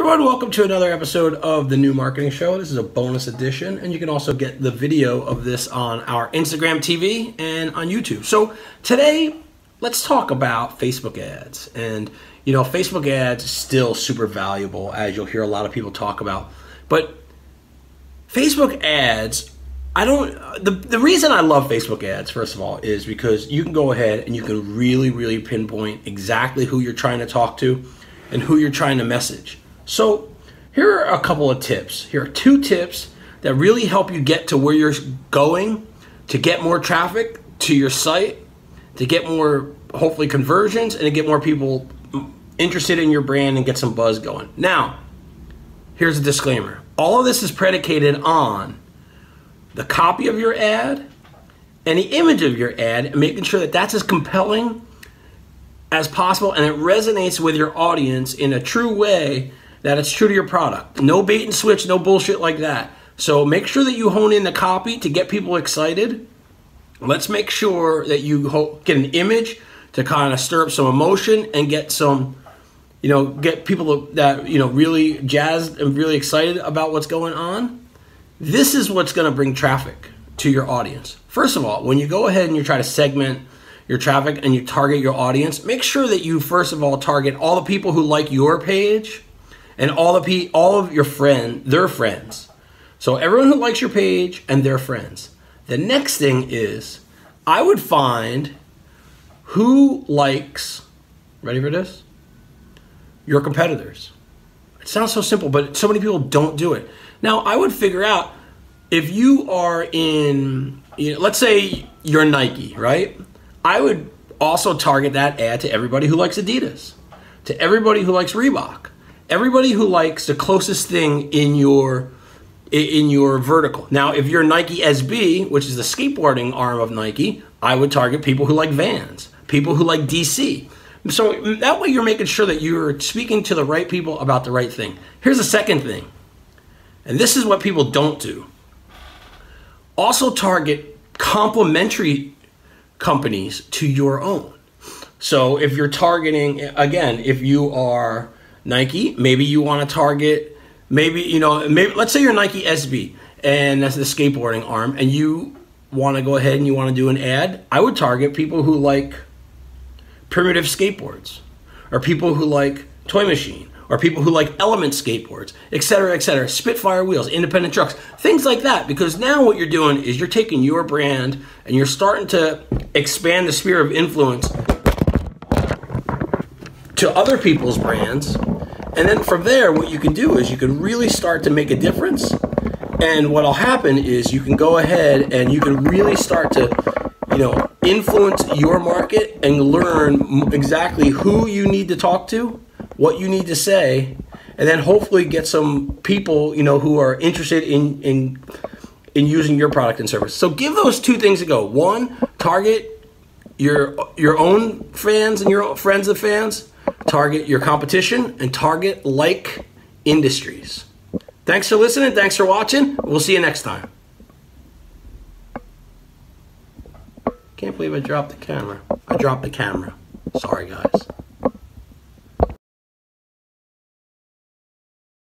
Everyone, welcome to another episode of the New Marketing Show. This is a bonus edition, and you can also get the video of this on our Instagram TV and on YouTube. So, today, let's talk about Facebook ads. And, you know, Facebook ads is still super valuable, as you'll hear a lot of people talk about. But Facebook ads, I don't, the, the reason I love Facebook ads, first of all, is because you can go ahead and you can really, really pinpoint exactly who you're trying to talk to and who you're trying to message. So, here are a couple of tips. Here are two tips that really help you get to where you're going to get more traffic to your site, to get more, hopefully, conversions, and to get more people interested in your brand and get some buzz going. Now, here's a disclaimer all of this is predicated on the copy of your ad and the image of your ad and making sure that that's as compelling as possible and it resonates with your audience in a true way that it's true to your product. No bait and switch, no bullshit like that. So make sure that you hone in the copy to get people excited. Let's make sure that you get an image to kind of stir up some emotion and get some, you know, get people that, you know, really jazzed and really excited about what's going on. This is what's going to bring traffic to your audience. First of all, when you go ahead and you try to segment your traffic and you target your audience, make sure that you first of all target all the people who like your page and all the pe- all of your friend, their friends. So everyone who likes your page and their friends. The next thing is I would find who likes ready for this? Your competitors. It sounds so simple, but so many people don't do it. Now, I would figure out if you are in, you know, let's say you're Nike, right? I would also target that ad to everybody who likes Adidas, to everybody who likes Reebok, everybody who likes the closest thing in your in your vertical. Now, if you're Nike SB, which is the skateboarding arm of Nike, I would target people who like Vans, people who like DC. So that way you're making sure that you're speaking to the right people about the right thing. Here's the second thing. And this is what people don't do. Also target complementary companies to your own. So if you're targeting again, if you are Nike. Maybe you want to target, maybe, you know, maybe let's say you're Nike SB and that's the skateboarding arm and you want to go ahead and you want to do an ad. I would target people who like primitive skateboards or people who like Toy Machine or people who like element skateboards, etc., etc., Spitfire wheels, independent trucks, things like that. Because now what you're doing is you're taking your brand and you're starting to expand the sphere of influence to other people's brands and then from there, what you can do is you can really start to make a difference. And what'll happen is you can go ahead and you can really start to, you know, influence your market and learn exactly who you need to talk to, what you need to say, and then hopefully get some people, you know, who are interested in in in using your product and service. So give those two things a go. One, target your your own fans and your friends of fans target your competition, and target like industries. Thanks for listening. Thanks for watching. We'll see you next time. Can't believe I dropped the camera. I dropped the camera. Sorry, guys.